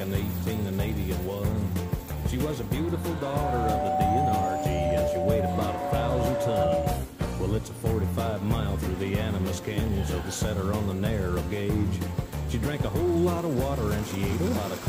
back in 1881. She was a beautiful daughter of the DNRG, and she weighed about a thousand tons. Well, it's a 45 mile through the Animas Canyon, so they set her on the narrow gauge. She drank a whole lot of water and she ate a lot of